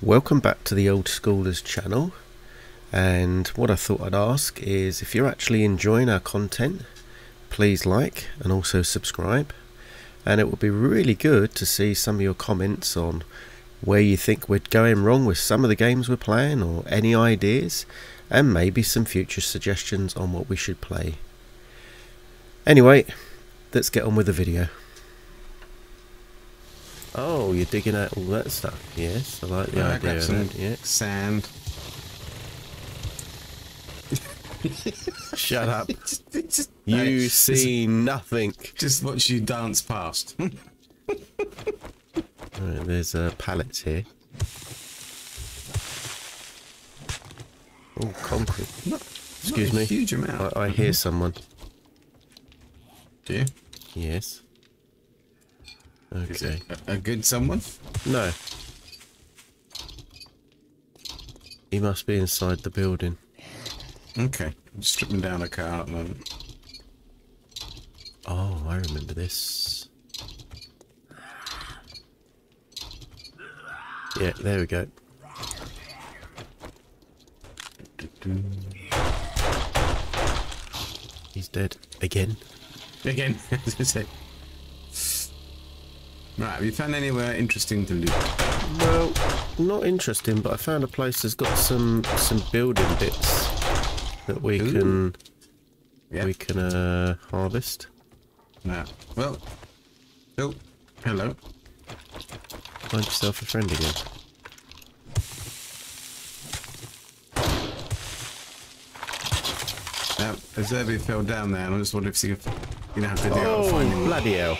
Welcome back to the Old Skoolerz channel and what I thought I'd ask is if you're actually enjoying our content please like and also subscribe and it would be really good to see some of your comments on where you think we're going wrong with some of the games we're playing or any ideas and maybe some future suggestions on what we should play. Anyway, let's get on with the video. Oh, you're digging out all that stuff. Yes, I like the I idea of some that. Yeah. sand. Shut up. Just- just- You see nothing. Just watch you dance past. Right, there's uh, pallets here. Oh, concrete. Not- Excuse not me. Huge amount. I, I hear someone. Do you? Yes. Okay. a, a good someone? No. He must be inside the building. Okay. I'm stripping down a car at the moment. Oh, I remember this. Yeah, there we go. He's dead. Again. Again. as I say. right. Have you found anywhere interesting to loot? Well, not interesting, but I found a place that's got some some building bits that we Ooh. can Yeah. we can uh, harvest. No. Well. Oh. Hello. Find yourself a friend again. Now, Azerbi fell down there, and I just wondered if you, you know, have to do oh, find him. bloody hell!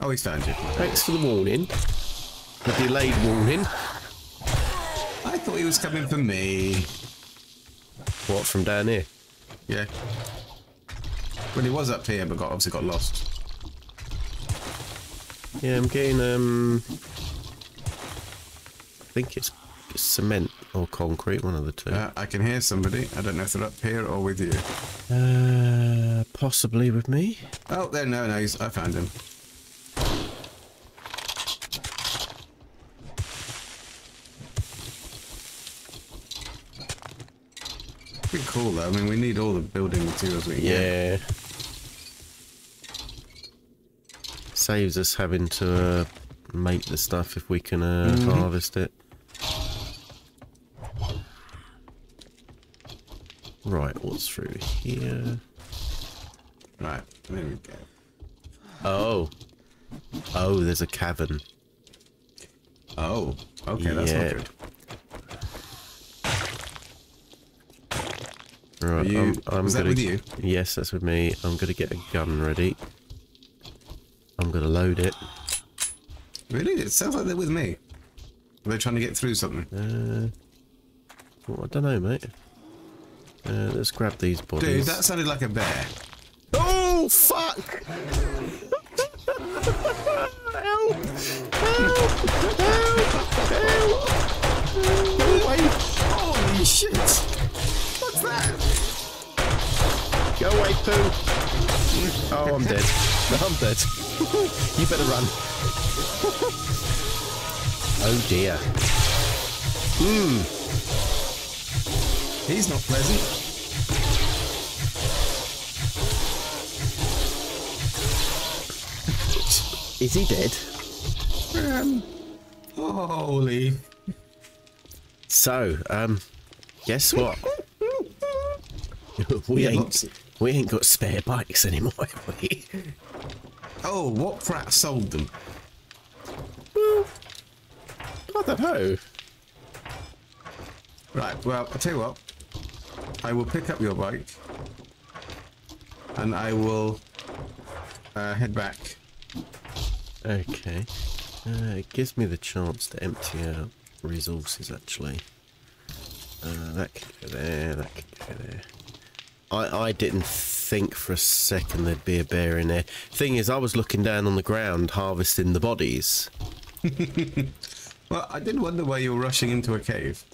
Oh, he's found you. Thanks for the warning. The delayed warning. I thought he was coming for me. What from down here? Yeah. Well, he was up here, but got obviously got lost. Yeah, I'm getting um. I think it's cement or concrete, one of the two. Uh, I can hear somebody. I don't know if they're up here or with you. Uh, possibly with me. Oh, there, no, no, he's, I found him. Cool, though. I mean, we need all the building materials we can get. Yeah. Saves us having to uh, make the stuff if we can uh, Mm-hmm. harvest it. Right, what's through here? Right, there we go. Oh. Oh, there's a cavern. Oh, okay, that's Yeah. not good. Right, you- I'm, I'm was that gonna, with you? Yes, that's with me. I'm gonna get a gun ready. I'm gonna load it. Really? It sounds like they're with me. Are they trying to get through something? Uh, well, I don't know, mate. Uh, let's grab these bodies. Dude, that sounded like a bear. Oh fuck! help! Help! Help! Help! Wait! Holy shit! Go away, poo! Oh, I'm dead. I'm dead. you better run. oh dear. Hmm. He's not pleasant. Is he dead? Um, holy. So, um, guess what? we ain't we ain't got spare bikes anymore, have we? Oh, what prat sold them? I don't know. Right, well, I'll tell you what. I will pick up your bike. And I will uh, head back. Okay. Uh, it gives me the chance to empty out resources, actually. Uh, that can go there, that can go there. I, I didn't think for a second there'd be a bear in there. Thing is, I was looking down on the ground harvesting the bodies. Well, I did wonder why you were rushing into a cave.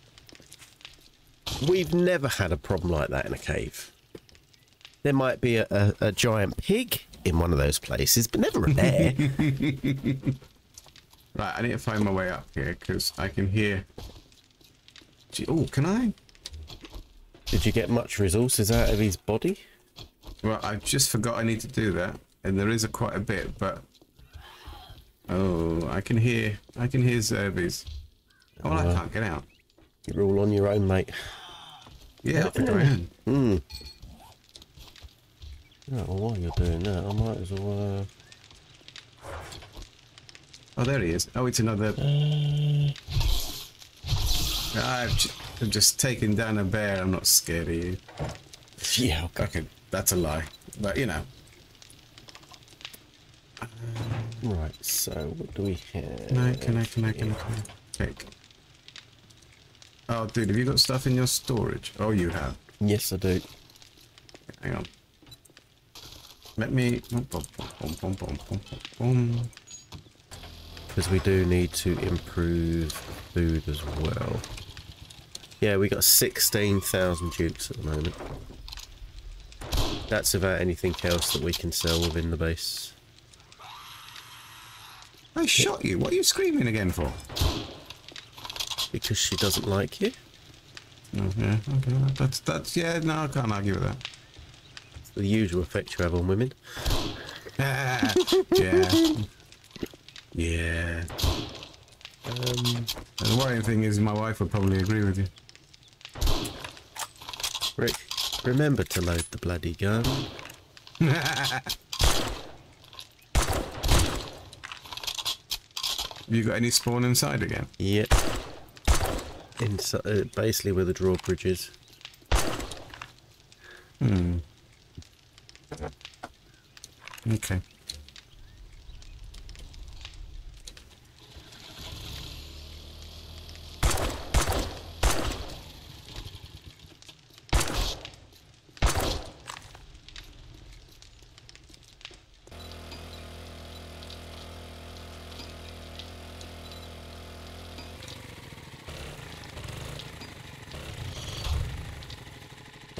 We've never had a problem like that in a cave. There might be a, a, a giant pig in one of those places, but never a bear. Right, I need to find my way up here because I can hear Oh, can I? Did you get much resources out of his body? Well, I just forgot I need to do that, and there is a quite a bit, but oh, I can hear, I can hear zombies. Oh, well, I can't get out. You're all on your own, mate. Yeah, I think I am. Hmm. Well, while you're doing that, I might as well. Uh... Oh, there he is. Oh, it's another. I've just, I've just taken down a bear. I'm not scared of you. Yeah. Okay, that's a lie. But you know. Right. So what do we have? Can I? Can I? Can I? Can I? Can I? Cake. Oh, dude, have you got stuff in your storage? Oh, you have. Yes, I do. Hang on. Let me. Because we do need to improve food as well. Yeah, we got 16,000 dukes at the moment. That's about anything else that we can sell within the base. I shot you. What are you screaming again for? Because she doesn't like you? Oh, yeah, okay. That's, that's, yeah, no, I can't argue with that. It's the usual effect you have on women. yeah. Yeah. Um, the worrying thing is my wife would probably agree with you. Rick, remember to load the bloody gun. Have you got any spawn inside again? Yep. Inside, uh, basically where the drawbridge is. Hmm. Okay.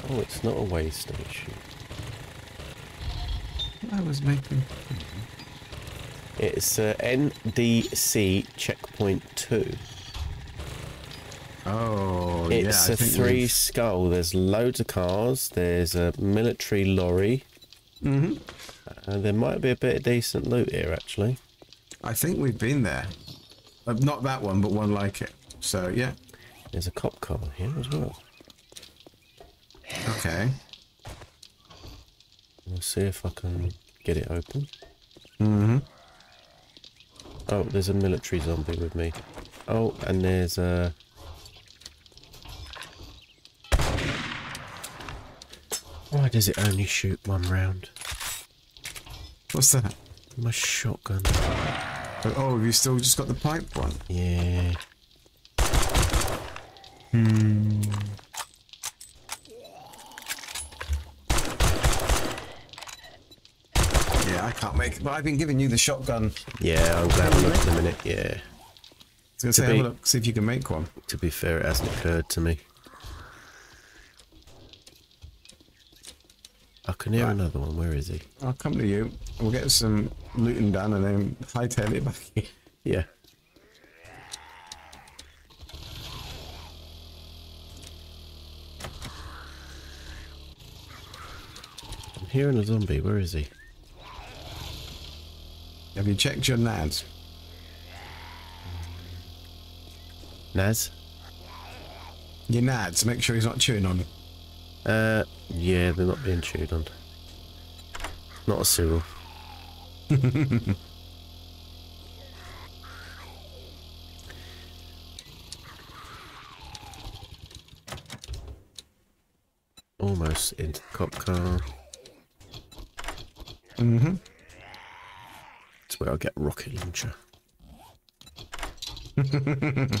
Oh, it's not a way station. I was making. It's uh, NDC checkpoint 2. Oh, It's yeah. a three skull. There's loads of cars. There's a military lorry. Mm-hmm. Uh, there might be a bit of decent loot here, actually. I think we've been there. Uh, not that one, but one like it. So yeah. There's a cop car here as well. Okay. We'll see if I can get it open. Mm-hmm. Oh, there's a military zombie with me. Oh, and there's a... Why does it only shoot one round? What's that? My shotgun. Oh, oh, have you still just got the pipe one? Yeah. Hmm. I can't make it. But I've been giving you the shotgun. Yeah, I'll have a look in a minute. Yeah. I was going to say, be- have a look, see if you can make one. To be fair, it hasn't occurred to me. I can hear Right. another one. Where is he? I'll come to you. We'll get some looting done and then hightail it back here. Yeah. I'm hearing a zombie. Where is he? Have you checked your nads? Naz? Your nads. Make sure he's not chewing on it. Uh, yeah, they're not being chewed on. Not a Cyril. Almost into the cop car. Mm-hmm. Where I'll get rocket launcher.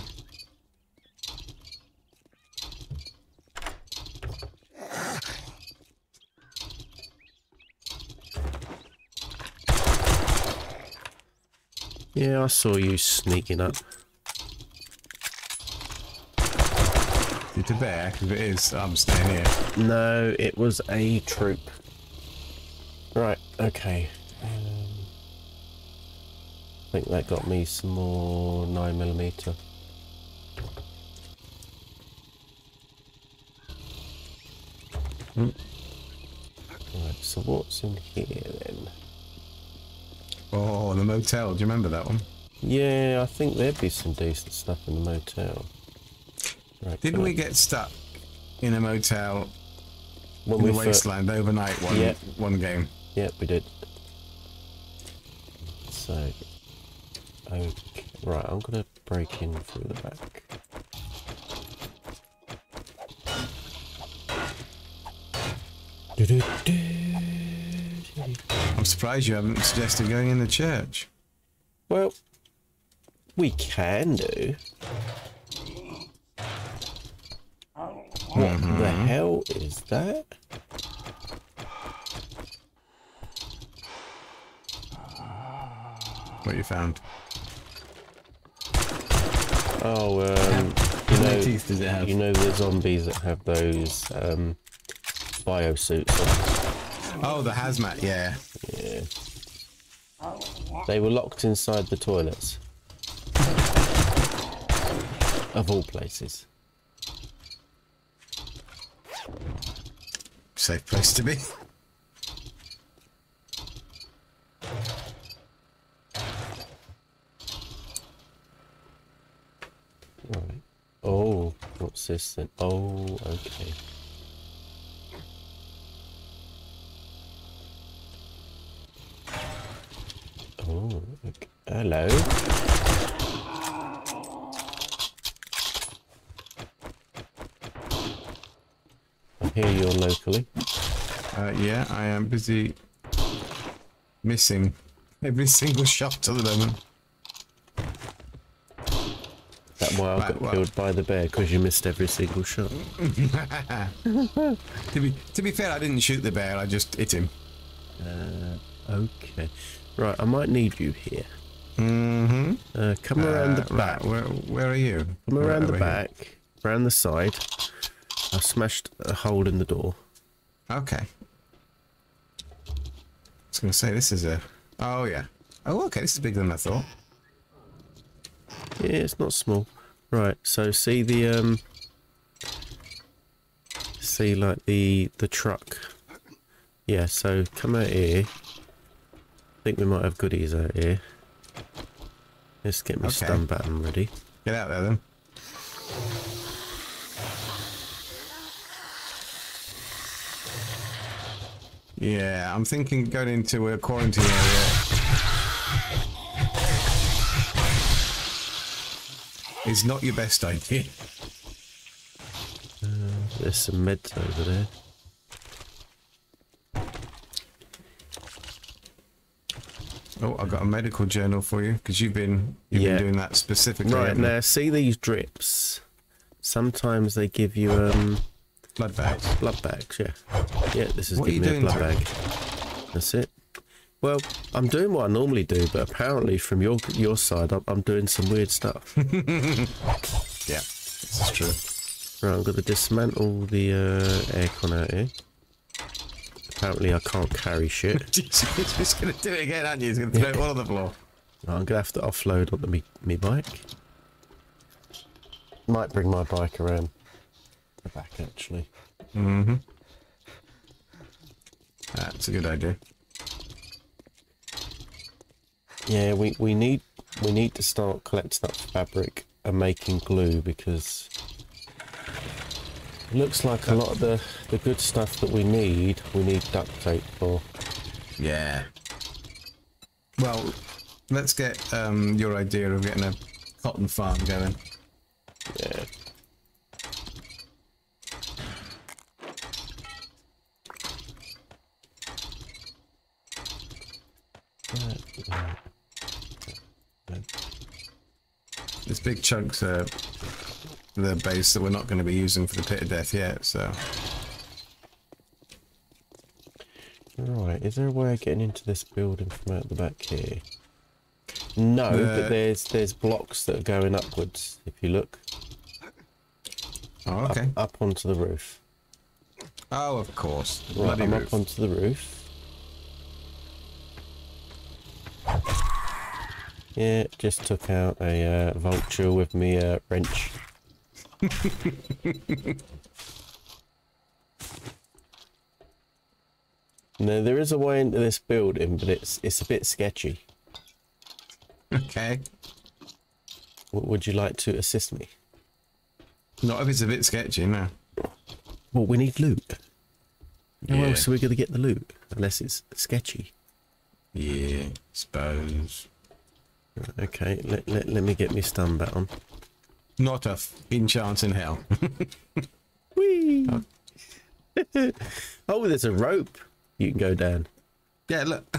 Yeah, I saw you sneaking up. It's a bear, if it is, I'm staying here. No, it was a troop. Right, okay think that got me some more 9mm. Mm. Right, so what's in here then? Oh, the motel. Do you remember that one? Yeah, I think there'd be some decent stuff in the motel. Right, Didn't we I... get stuck in a motel when in we the wasteland overnight one, yep. one game? Yep, we did. So okay, right, I'm gonna break in through the back. I'm surprised you haven't suggested going in the church. Well, we can do. What mm-hmm. the hell is that? What you found? Oh, um, you How many know, teeth does it have? you know the zombies that have those um, biosuits on. Oh, the hazmat. Yeah. Yeah. They were locked inside the toilets. Of all places. Safe place to be. Right. Then? Oh, okay. Oh, okay. hello. I hear you're locally. Uh, yeah, I am busy missing every single shot at the moment. That why I Right, got well- killed by the bear because you missed every single shot. To be to be fair, I didn't shoot the bear. I just hit him. Okay. Right, I might need you here. Mm-hmm. Uh, come around the back. Right, where where are you? Come Right around the over here. back, around the side. I smashed a hole in the door. Okay. I was gonna say this is a. Oh yeah. Oh okay. This is bigger than I thought. Yeah, it's not small. Right, so see the um see like the the truck. Yeah, so come out here. I think we might have goodies out here. Let's get my Okay. stun baton ready. Get out there then. Yeah, I'm thinking going into a quarantine area. Is not your best idea. There's some meds over there. Oh, I've got a medical journal for you because you've been you've Yeah. been doing that specifically. Right now, see these drips. Sometimes they give you um blood bags. blood bags. Yeah, yeah. This is What giving you me a blood it? bag. That's it. Well, I'm doing what I normally do, but apparently from your your side, I'm, I'm doing some weird stuff. Yeah, this is true. right, I'm going to dismantle the uh, aircon out here. Apparently, I can't carry shit. You're just gonna do it again, aren't you? He's gonna throw it all on the floor. I'm going to have to offload onto me, me bike. Might bring my bike around the back, actually. Mm-hmm. That's a good idea. Yeah, we, we need we need to start collecting up fabric and making glue because it looks like a lot of the, the good stuff that we need, we need duct tape for. Yeah. Well, let's get um, your idea of getting a cotton farm going. Yeah. There's big chunks of the base that we're not going to be using for the pit of death yet, so Right, is there a way of getting into this building from out the back here? No, The- but there's there's blocks that are going upwards. If you look oh, up, okay. up onto the roof. Oh, of course. Right, Bloody I'm roof. up onto the roof. Yeah, just took out a uh, vulture with me uh, wrench. No, there is a way into this building, but it's it's a bit sketchy. Okay. W- would you like to assist me? Not if it's a bit sketchy, no. Well, we need loot. How Yeah. else are we going to get the loot? Unless it's sketchy. Yeah, suppose. Okay, let, let, let me get my stun baton. Not a f***ing chance in hell. Whee! oh, there's a rope you can go down. yeah, look.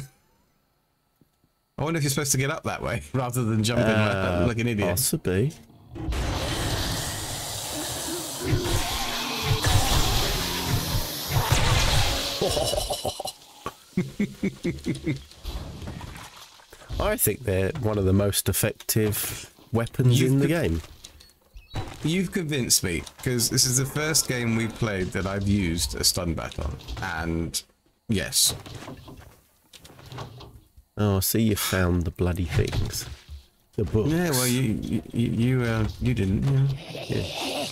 I wonder if you're supposed to get up that way rather than jumping Uh, like, like an idiot. Possibly. I think they're one of the most effective weapons You've in the game. You've convinced me because this is the first game we've played that I've used a stun baton, and yes, Oh, I see you found the bloody things. The books. yeah. Well, you you you uh, you didn't. Yeah.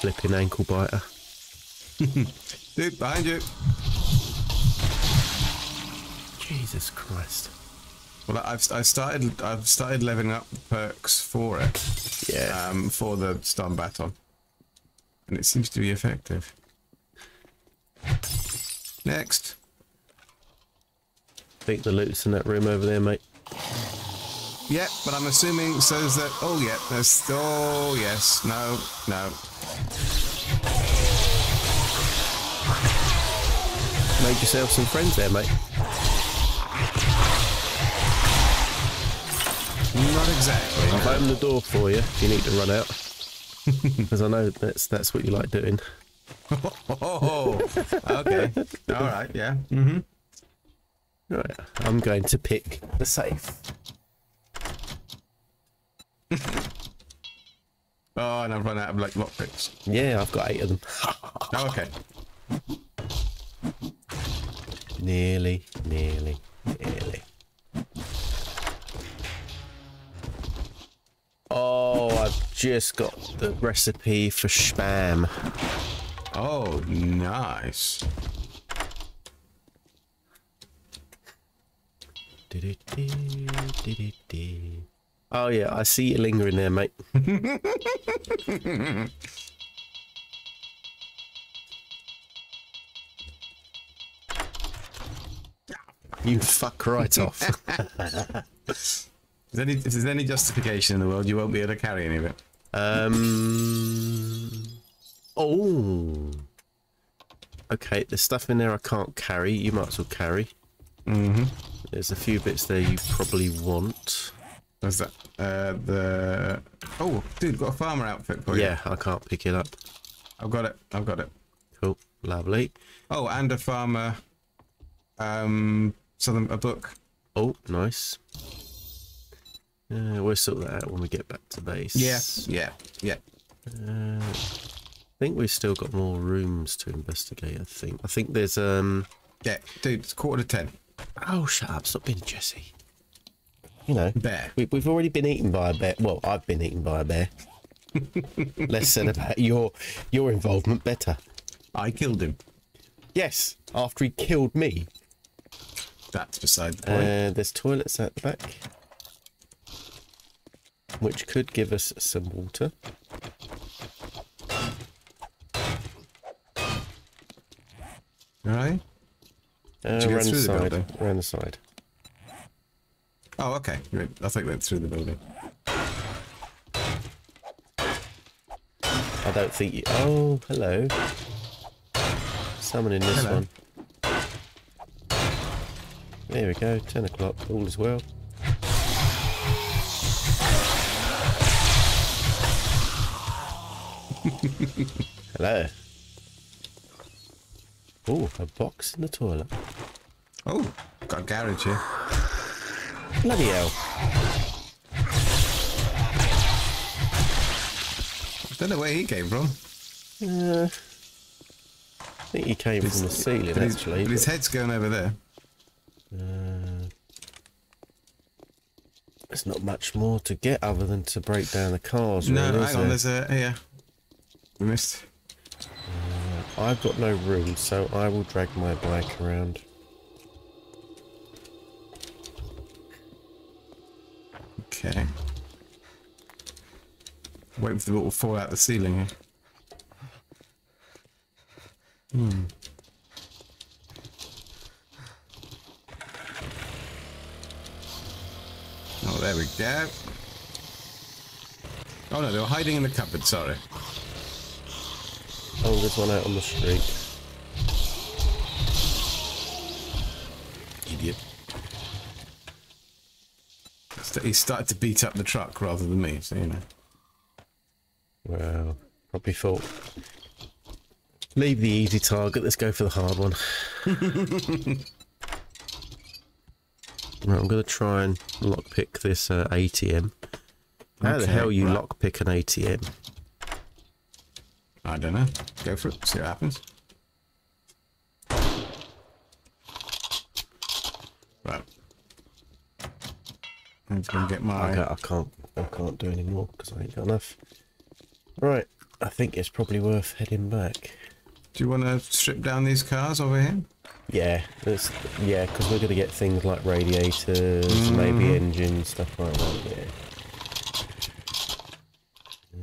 Flipping ankle biter. Dude, behind you. Jesus Christ. Well, I've I started I've started leveling up perks for it, Yeah. um, for the stun baton, and it seems to be effective. Next. I think the loot's in that room over there, mate. Yeah, but I'm assuming so is that. Oh yeah, there's. Oh yes, no, no. Made yourself some friends there, mate. Not exactly. I've opened the door for you if you need to run out. Because I know that's that's what you like doing. Oh, okay. All right. Yeah. Mm-hmm. Right, I'm going to pick the safe. Oh, and I've run out of like lockpicks. Yeah, I've got eight of them. Oh, okay. nearly, nearly, nearly. Oh, I've just got the recipe for spam. Oh, nice. Oh yeah, I see you lingering there, mate. you fuck right off. If there's, any, if there's any justification in the world, you won't be able to carry any of it. um. Oh. Okay, there's stuff in there I can't carry. You might as well carry. Mm-hmm. There's a few bits there you probably want. What's that? Uh, the. Oh, dude, got a farmer outfit for you. Yeah, I can't pick it up. I've got it. I've got it. Cool, lovely. Oh, and a farmer. Um, something a book. Oh, nice. Uh, we'll sort that out when we get back to base. Yeah, yeah. Uh, I think we've still got more rooms to investigate. I think. I think there's um. Yeah, dude, it's quarter to ten. Oh, shut up! Stop being Jesse. You know, Bear. we, we've already been eaten by a bear. Well, I've been eaten by a bear. Less said about your your involvement, better. I killed him. Yes, after he killed me. That's beside the point. Uh, there's toilets at the back, which could give us some water. All right. Uh, around the the side. building? Around the side. Oh, okay. Went- I think went through the building. I don't think you. Oh, hello. Someone in this Hello. one. There we go. Ten o'clock. All is well. hello. Oh, a box in the toilet. Oh, got a garage here. Bloody hell. Don't know where he came from. Uh, I think he came from the ceiling, But his, actually. but his head's going over there. Uh, there's not much more to get other than to break down the cars. No, really, hang on. there? There's a yeah. We missed. I've got no room, so I will drag my bike around. Okay. Wait for the ball to fall out the ceiling here. Hmm. There we go. Oh no, they were hiding in the cupboard, sorry. Oh, there's one out on the street. Idiot. He started to beat up the truck rather than me, so you know. Well, probably thought. Leave the easy target, let's go for the hard one. right, I'm going to try and lockpick this uh, ATM. How the hell you right. lockpick an ATM? I don't know. Go for it, see what happens. Right. I'm just gonna get my. Okay, I can't, I can't do any more because I ain't got enough. Right, I think it's probably worth heading back. Do you want to strip down these cars over here? Yeah, yeah, because we're going to get things like radiators, maybe mm-hmm. engines, stuff like that. Yeah.